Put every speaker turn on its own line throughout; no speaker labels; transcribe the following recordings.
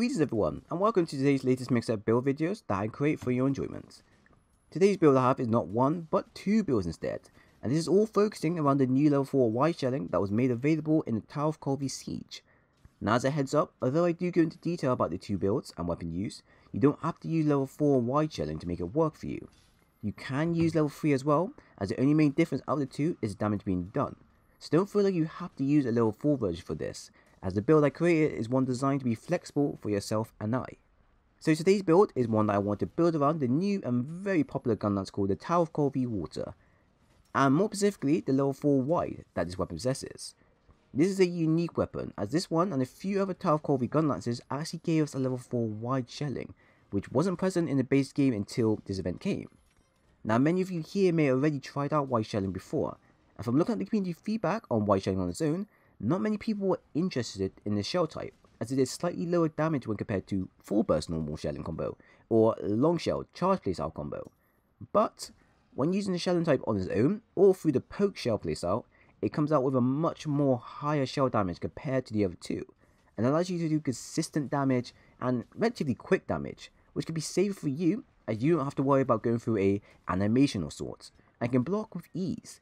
Greetings everyone, and welcome to today's latest mix-up build videos that I create for your enjoyment. Today's build I have is not one, but two builds instead, and this is all focusing around the new level 4 wide shelling that was made available in the Tower of Colby Siege. Now as a heads up, although I do go into detail about the two builds and weapon use, you don't have to use level 4 wide shelling to make it work for you. You can use level 3 as well, as the only main difference out of the two is damage being done. So don't feel like you have to use a level 4 version for this, as the build I created is one designed to be flexible for yourself and I. So today's build is one that I want to build around the new and very popular gun that's called the Tower of Colby Water, and more specifically the level 4 wide that this weapon possesses. This is a unique weapon, as this one and a few other Tower of Colby gun lances actually gave us a level 4 wide shelling, which wasn't present in the base game until this event came. Now many of you here may already tried out wide shelling before, and from looking at the community feedback on wide shelling on its own, not many people were interested in the shell type, as it is slightly lower damage when compared to full burst normal shelling combo, or long shell charge playstyle combo. But, when using the shelling type on its own, or through the poke shell playstyle, it comes out with a much more higher shell damage compared to the other two, and allows you to do consistent damage and relatively quick damage, which can be safer for you as you don't have to worry about going through a animation of sorts, and can block with ease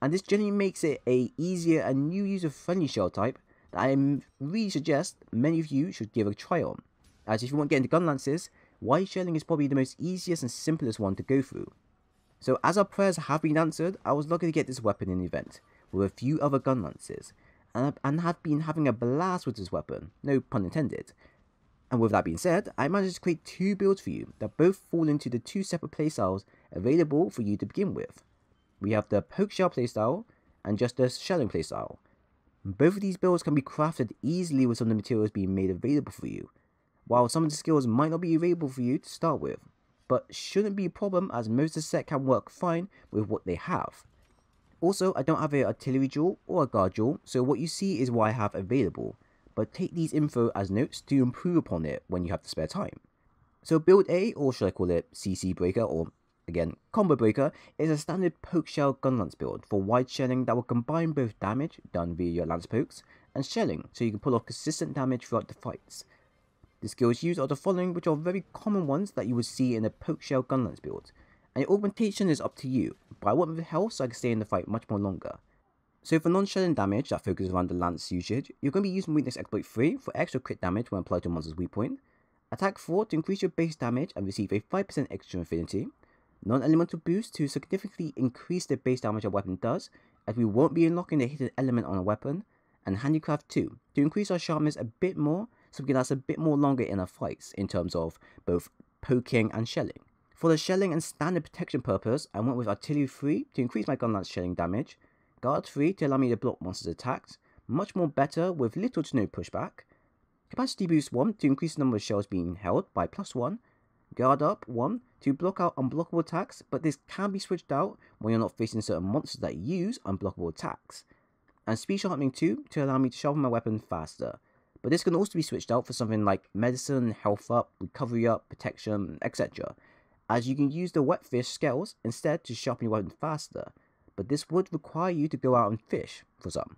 and this generally makes it a easier and new user friendly shell type that I really suggest many of you should give a try on, as if you want to get into gun lances, wide shelling is probably the most easiest and simplest one to go through. So as our prayers have been answered, I was lucky to get this weapon in the event, with a few other gun lances, and, and have been having a blast with this weapon, no pun intended. And with that being said, I managed to create two builds for you that both fall into the two separate playstyles available for you to begin with. We have the poke shell playstyle and just the shelling playstyle. Both of these builds can be crafted easily with some of the materials being made available for you, while some of the skills might not be available for you to start with, but shouldn't be a problem as most of the set can work fine with what they have. Also, I don't have an artillery jewel or a guard jewel, so what you see is what I have available, but take these info as notes to improve upon it when you have the spare time. So build A, or should I call it CC Breaker or Again, Combo Breaker is a standard poke shell gun lance build for wide shelling that will combine both damage done via your lance pokes and shelling so you can pull off consistent damage throughout the fights. The skills used are the following which are very common ones that you would see in a poke shell gun lance build, and your augmentation is up to you, but I want with health so I can stay in the fight much more longer. So for non-shelling damage that focuses around the lance usage, you're going to be using Weakness Exploit 3 for extra crit damage when applied to monster's weak point, Attack 4 to increase your base damage and receive a 5% extra affinity, Non-elemental boost to significantly increase the base damage a weapon does, as we won't be unlocking the hidden element on a weapon, and Handicraft 2 to increase our sharpness a bit more so we can last a bit more longer in our fights in terms of both poking and shelling. For the shelling and standard protection purpose, I went with Artillery 3 to increase my gun lance shelling damage, Guard 3 to allow me to block monsters' attacks, much more better with little to no pushback, Capacity Boost 1 to increase the number of shells being held by plus 1, Guard Up 1 to block out unblockable attacks, but this can be switched out when you're not facing certain monsters that use unblockable attacks. And Speed Sharpening 2 to allow me to sharpen my weapon faster. But this can also be switched out for something like Medicine, Health Up, Recovery Up, Protection, etc. As you can use the Whetfish scales instead to sharpen your weapon faster, but this would require you to go out and fish for some.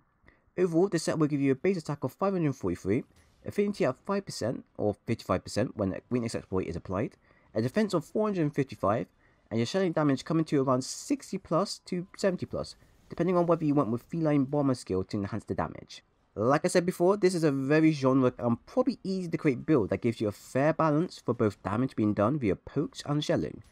Overall, this set will give you a base attack of 543, affinity at 5% or 55% when a weakness exploit is applied, a defense of 455, and your shelling damage coming to around 60 plus to 70 plus, depending on whether you went with feline bomber skill to enhance the damage. Like I said before, this is a very genre and probably easy to create build that gives you a fair balance for both damage being done via pokes and shelling.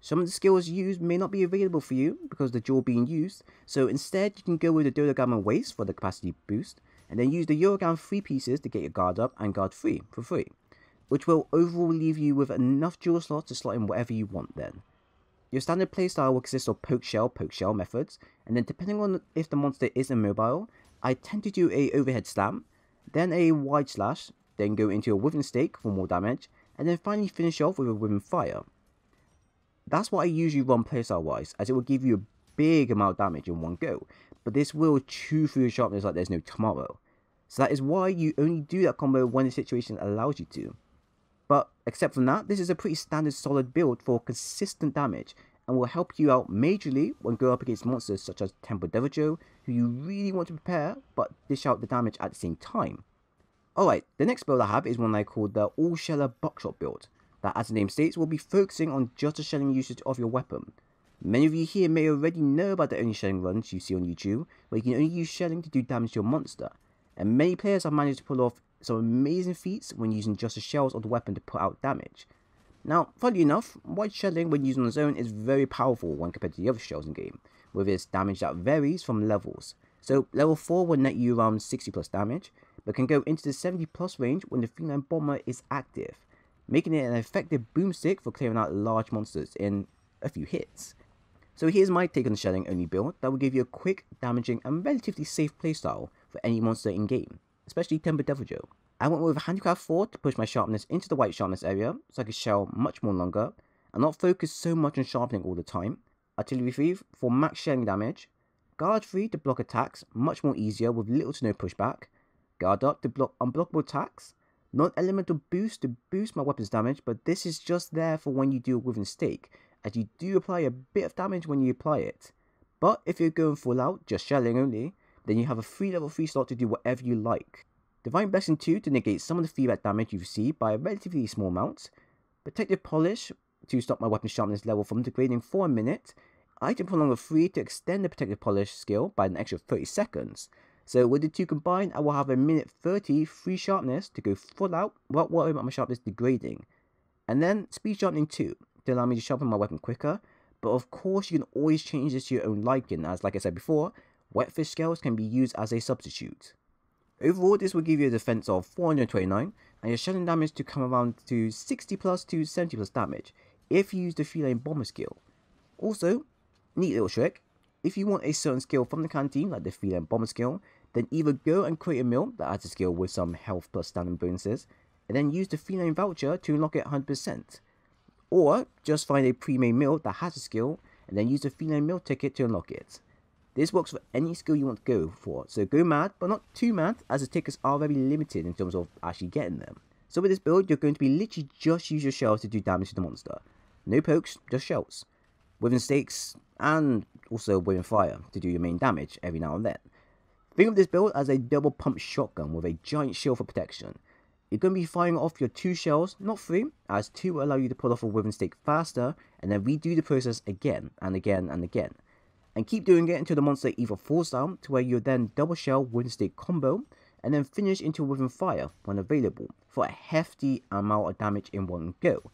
Some of the skills used may not be available for you because the jewel being used, so instead you can go with the Dodogama Waist for the capacity boost, and then use the Uragaan 3 pieces to get your guard up and guard 3 for free which will overall leave you with enough jewel slots to slot in whatever you want then. Your standard playstyle will consist of poke shell, poke shell methods, and then depending on if the monster is immobile, I tend to do a overhead slam, then a wide slash, then go into a wyvern stake for more damage, and then finally finish off with a wyvern fire. That's what I usually run playstyle wise, as it will give you a big amount of damage in one go, but this will chew through your sharpness like there's no tomorrow. So that is why you only do that combo when the situation allows you to. But except from that, this is a pretty standard solid build for consistent damage and will help you out majorly when going up against monsters such as Tempered Deviljho, who you really want to prepare but dish out the damage at the same time. Alright, the next build I have is one I call the All Sheller Buckshot build, that as the name states will be focusing on just the shelling usage of your weapon. Many of you here may already know about the only shelling runs you see on YouTube, where you can only use shelling to do damage to your monster, and many players have managed to pull off some amazing feats when using just the shells of the weapon to put out damage. Now, funnily enough, wide shelling when used on its own is very powerful when compared to the other shells in game, with its damage that varies from levels. So level 4 will net you around 60 plus damage, but can go into the 70 plus range when the Feline Bomber is active, making it an effective boomstick for clearing out large monsters in a few hits. So here's my take on the shelling only build that will give you a quick, damaging and relatively safe playstyle for any monster in game, especially Temper Deviljho. I went with Handicraft 4 to push my sharpness into the white sharpness area so I could shell much more longer and not focus so much on sharpening all the time. Artillery 3 for max shelling damage. Guard 3 to block attacks much more easier with little to no pushback. Guard up to block unblockable attacks. Non-elemental boost to boost my weapon's damage but this is just there for when you do a Wyvern Stake as you do apply a bit of damage when you apply it. But if you're going full out, just shelling only, then you have a free level 3 slot to do whatever you like. Divine Blessing 2 to negate some of the feedback damage you receive by a relatively small amount. Protective Polish to stop my weapon sharpness level from degrading for a minute. Item Prolonger 3 to extend the Protective Polish skill by an extra 30 seconds. So with the two combined, I will have a minute 30 free sharpness to go full out without worrying about my sharpness degrading. And then Speed Sharpening 2 to allow me to sharpen my weapon quicker. But of course, you can always change this to your own liking, as like I said before, Whetfish scales can be used as a substitute. Overall, this will give you a defense of 429 and your shelling damage to come around to 60 plus to 70 plus damage if you use the Feline Bomber skill. Also, neat little trick, if you want a certain skill from the canteen, like the Feline Bomber skill, then either go and create a meal that adds a skill with some health plus standing bonuses, and then use the Feline Voucher to unlock it 100%. Or just find a pre-made meal that has a skill, and then use the Feline Meal ticket to unlock it. This works for any skill you want to go for, so go mad, but not too mad, as the tickets are very limited in terms of actually getting them. So with this build, you're going to be literally just use your shells to do damage to the monster. No pokes, just shells. Wyvern stakes, and also wyvern fire to do your main damage every now and then. Think of this build as a double pump shotgun with a giant shield for protection. You're going to be firing off your two shells, not three, as two will allow you to pull off a wyvern stake faster, and then redo the process again and again and again and keep doing it until the monster either falls down to where you then double shell stake combo and then finish into wyvern fire when available for a hefty amount of damage in one go.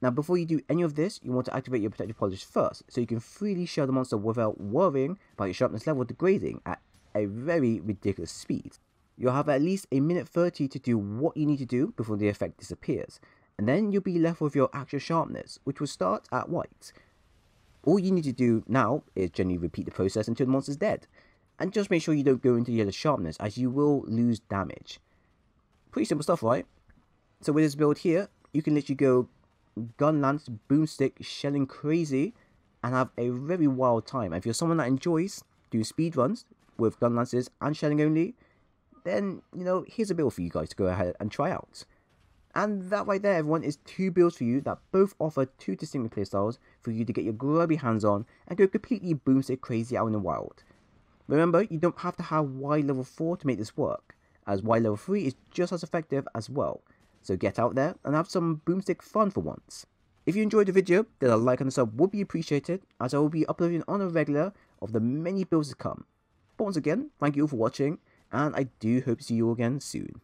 Now before you do any of this, you want to activate your protective polish first so you can freely shell the monster without worrying about your sharpness level degrading at a very ridiculous speed. You'll have at least a minute 30 to do what you need to do before the effect disappears, and then you'll be left with your actual sharpness, which will start at white. All you need to do now is generally repeat the process until the monster's dead. And just make sure you don't go into yellow sharpness as you will lose damage. Pretty simple stuff, right? So with this build here, you can literally go gun lance, boomstick, shelling crazy, and have a very wild time. And if you're someone that enjoys doing speed runs with gun lances and shelling only, then, you know, here's a build for you guys to go ahead and try out. And that right there, everyone, is two builds for you that both offer two distinct playstyles for you to get your grubby hands on and go completely boomstick crazy out in the wild. Remember, you don't have to have Y level 4 to make this work, as Y level 3 is just as effective as well. So get out there and have some boomstick fun for once. If you enjoyed the video, then a like and a sub would be appreciated, as I will be uploading on a regular of the many builds to come. But once again, thank you all for watching, and I do hope to see you again soon.